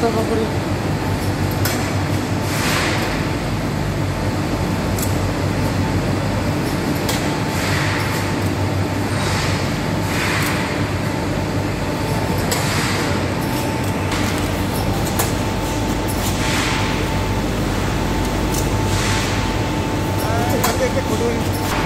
たかぶりこれ。